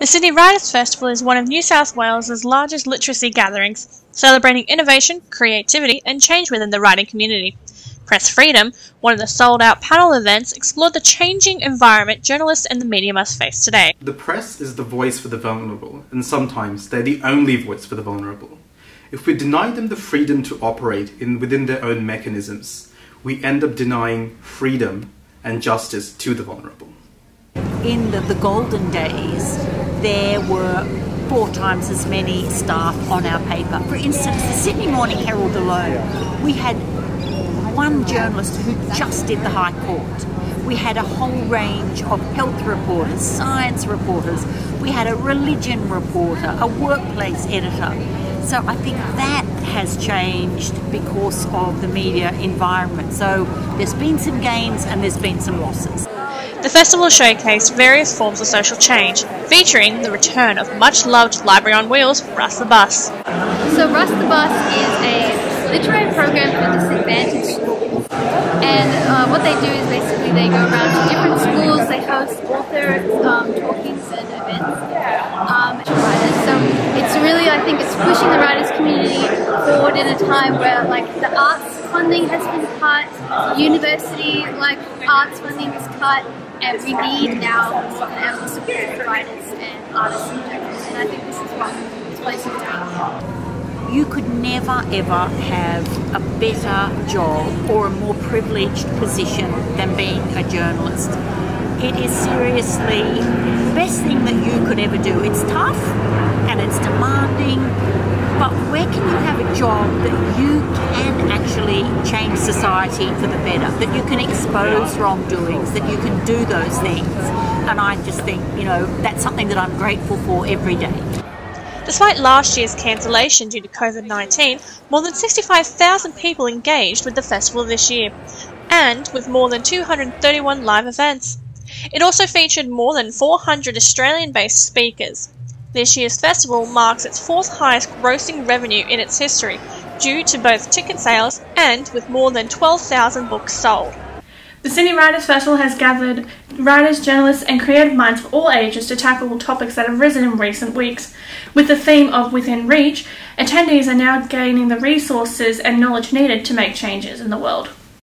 The Sydney Writers' Festival is one of New South Wales's largest literacy gatherings, celebrating innovation, creativity, and change within the writing community. Press Freedom, one of the sold out panel events, explored the changing environment journalists and the media must face today. The press is the voice for the vulnerable, and sometimes they're the only voice for the vulnerable. If we deny them the freedom to operate in, within their own mechanisms, we end up denying freedom and justice to the vulnerable. In the, the golden days, there were four times as many staff on our paper. For instance, the Sydney Morning Herald alone, we had one journalist who just did the High Court. We had a whole range of health reporters, science reporters, we had a religion reporter, a workplace editor. So I think that has changed because of the media environment. So there's been some gains and there's been some losses. The festival showcased various forms of social change, featuring the return of much loved Library on Wheels, Russ the Bus. So, Russ the Bus is a literary program for disadvantaged schools. And uh, what they do is basically they go around to different schools, they host author um, talkings and events um. So, it's really, I think, it's pushing the writers community forward in a time where, like, the arts funding has been cut, university, like, arts funding is cut, and we need now an support for writers and artists in general. And I think this is what this place is doing. You could never ever have a better job or a more privileged position than being a journalist. It is seriously the best thing that you could ever do. It's tough and it's demanding, but where can you have a job that you can actually change society for the better, that you can expose wrongdoings, that you can do those things? And I just think, you know, that's something that I'm grateful for every day. Despite last year's cancellation due to COVID 19, more than 65,000 people engaged with the festival this year, and with more than 231 live events. It also featured more than 400 Australian based speakers. This year's festival marks its fourth highest grossing revenue in its history, due to both ticket sales and with more than 12,000 books sold. The Sydney Writers Festival has gathered writers, journalists, and creative minds of all ages to tackle topics that have risen in recent weeks. With the theme of Within Reach, attendees are now gaining the resources and knowledge needed to make changes in the world.